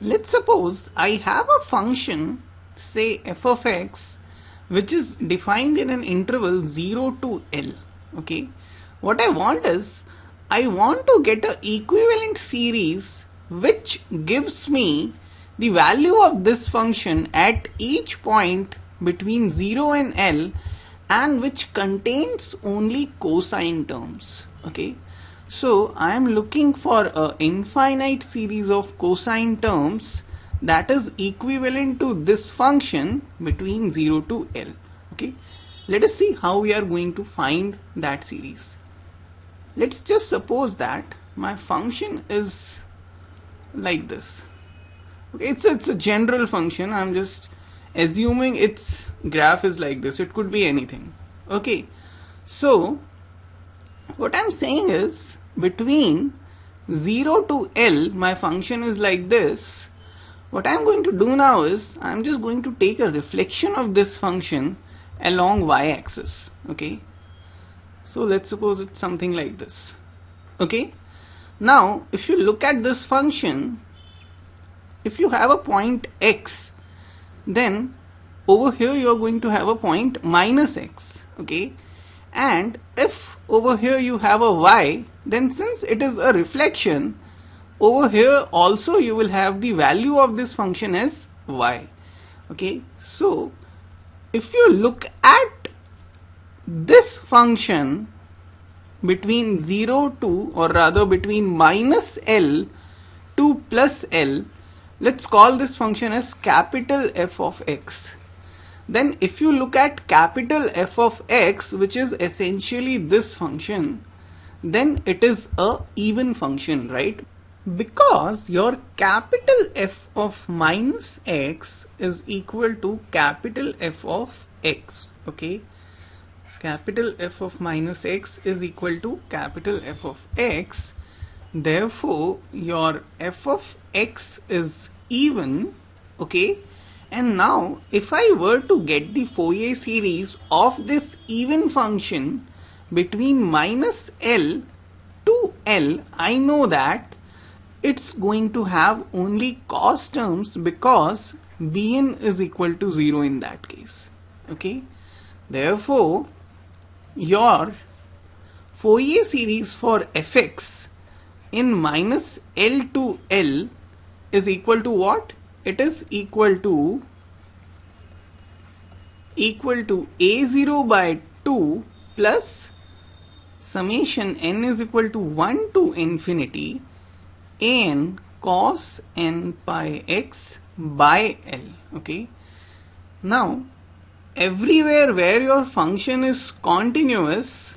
let's suppose I have a function say f of x which is defined in an interval 0 to L okay? What I want is I want to get a equivalent series which gives me the value of this function at each point between 0 and L and which contains only cosine terms okay so I am looking for a infinite series of cosine terms that is equivalent to this function between 0 to L. Okay? Let us see how we are going to find that series. Let's just suppose that my function is like this. Okay it's a, it's a general function. I'm just assuming its graph is like this. It could be anything. Okay. So what I'm saying is between 0 to L my function is like this. What I'm going to do now is I'm just going to take a reflection of this function along y-axis okay? So let's suppose it's something like this okay? Now if you look at this function if you have a point x then over here you are going to have a point minus x okay and if over here you have a y then since it is a reflection over here also you will have the value of this function as y. Okay? So if you look at this function between 0 to or rather between minus L to plus L let's call this function as capital F of x then if you look at capital F of x which is essentially this function then it is a even function right? Because your capital F of minus x is equal to capital F of x okay? Capital F of minus x is equal to capital F of x. Therefore your F of x is even okay and now if I were to get the Fourier series of this even function between minus L to L I know that it's going to have only cos terms because Bn is equal to 0 in that case. Okay? Therefore your Fourier series for fx in minus L to L is equal to what it is equal to equal to a0 by 2 plus summation n is equal to 1 to infinity n cos n pi x by L okay? Now everywhere where your function is continuous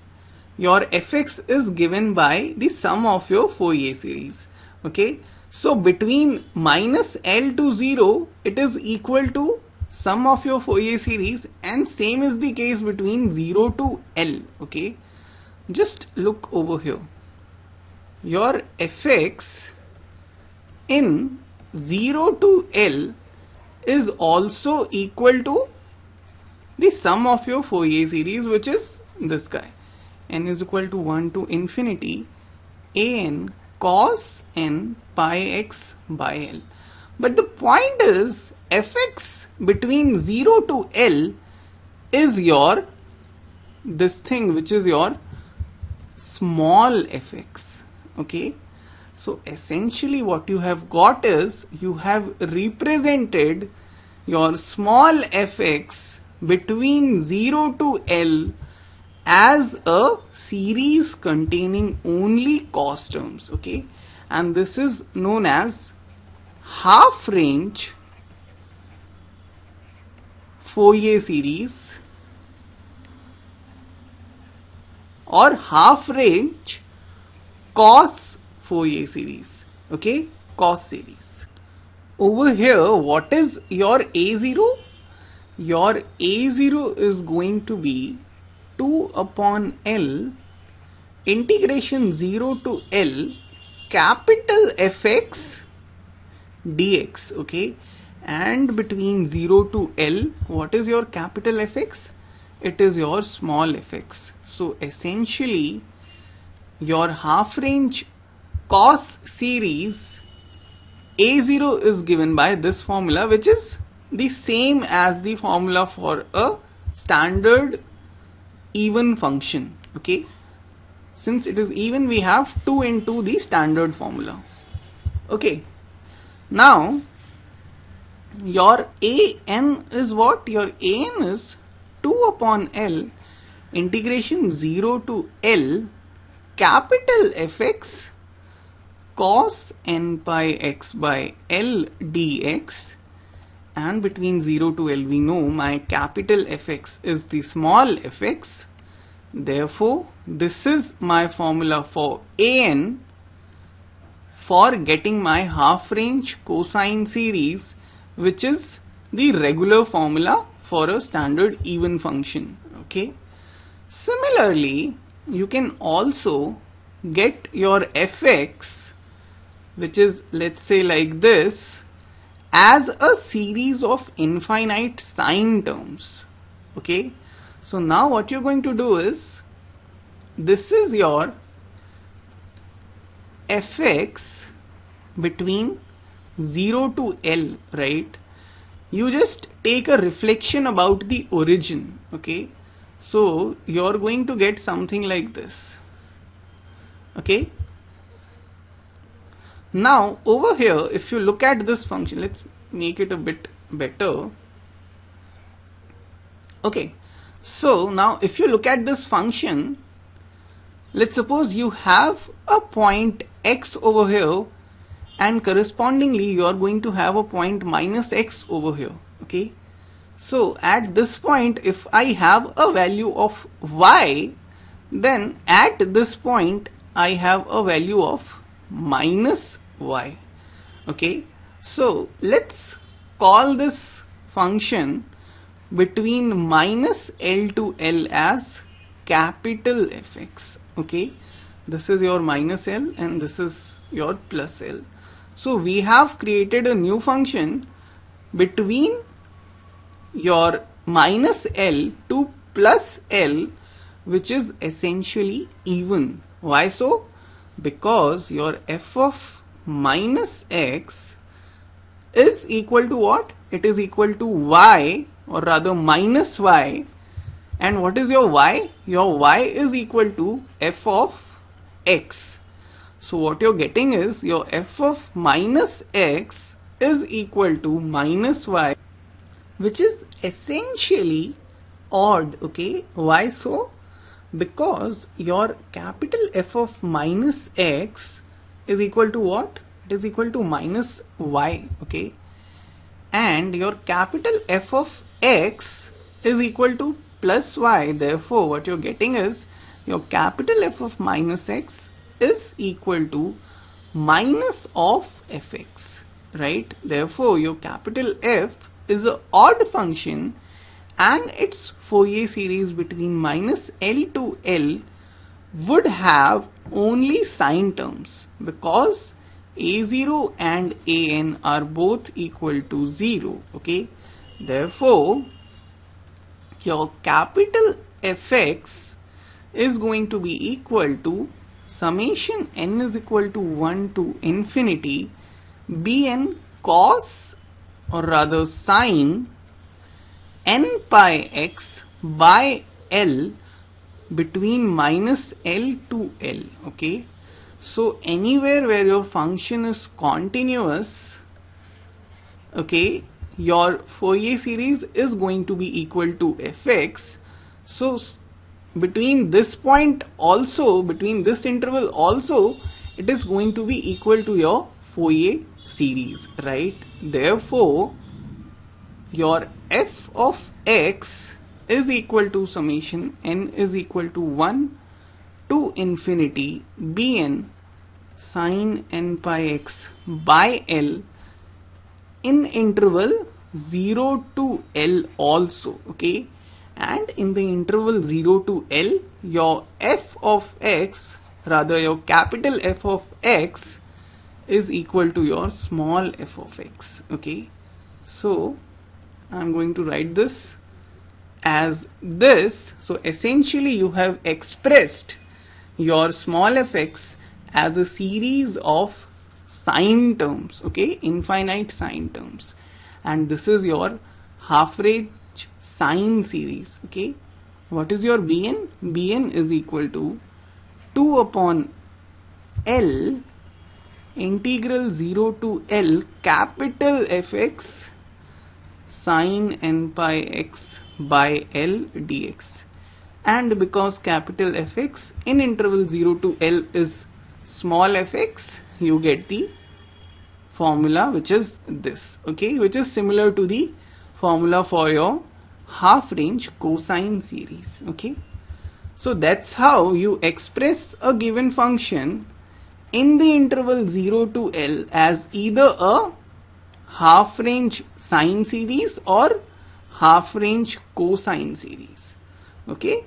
your fx is given by the sum of your Fourier series okay so between minus L to 0 it is equal to sum of your Fourier series and same is the case between 0 to L okay? Just look over here. Your fx in 0 to L is also equal to the sum of your Fourier series which is this guy. N is equal to 1 to infinity an cos n pi x by L. But the point is fx between 0 to L is your this thing which is your small fx okay so essentially what you have got is you have represented your small fx between 0 to L as a series containing only cos terms okay? And this is known as half range Fourier series or half range cos Fourier series okay? Cos series. Over here what is your a0 your a0 is going to be 2 upon L integration 0 to L capital Fx dx okay? And between 0 to L what is your capital Fx it is your small fx so essentially your half range cos series a0 is given by this formula which is the same as the formula for a standard even function okay? Since it is even we have 2 into the standard formula okay? Now your an is what? Your an is 2 upon l integration 0 to l capital fx cos n pi x by l dx and between 0 to L we know my capital Fx is the small fx therefore this is my formula for an for getting my half range cosine series which is the regular formula for a standard even function okay? Similarly you can also get your fx which is let's say like this as a series of infinite sine terms. Okay? So now what you're going to do is this is your fx between 0 to L right? You just take a reflection about the origin okay? So you're going to get something like this. Okay now over here if you look at this function let's make it a bit better. Okay. So now if you look at this function let's suppose you have a point x over here and correspondingly you are going to have a point minus x over here okay? So at this point if I have a value of y then at this point I have a value of minus y. Okay? So let's call this function between minus L to L as capital Fx okay? This is your minus L and this is your plus L. So we have created a new function between your minus L to plus L which is essentially even. Why so because your f of minus x is equal to what? It is equal to y or rather minus y and what is your y? Your y is equal to f of x. So what you're getting is your f of minus x is equal to minus y which is essentially odd okay why so because your capital F of minus x is equal to what? It is equal to minus y, okay? And your capital F of x is equal to plus y. Therefore, what you're getting is your capital F of minus x is equal to minus of fx, right? Therefore, your capital F is an odd function and its Fourier series between minus L to L would have only sine terms because a0 and an are both equal to 0 okay? Therefore your capital fx is going to be equal to summation n is equal to 1 to infinity bn cos or rather sine n pi x by L between minus L to L okay? So anywhere where your function is continuous okay your Fourier series is going to be equal to fx. So between this point also between this interval also it is going to be equal to your Fourier series right? Therefore your f of x is equal to summation n is equal to 1 to infinity bn sine n pi x by L in interval 0 to L also okay? And in the interval 0 to L your f of x rather your capital F of x is equal to your small f of x okay? So I'm going to write this as this. So essentially you have expressed your small fx as a series of sine terms okay? Infinite sine terms. And this is your half range sine series okay? What is your bn? Bn is equal to 2 upon l integral 0 to l capital fx sine n pi x by l dx. And because capital fx in interval 0 to l is small fx you get the formula which is this okay which is similar to the formula for your half range cosine series okay. So that's how you express a given function in the interval 0 to L as either a half range sine series or half range cosine series. Okay